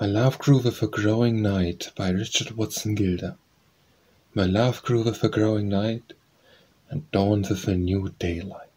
My love grew with a growing night by Richard Watson Gilder. My love grew with a growing night and dawned with a new daylight.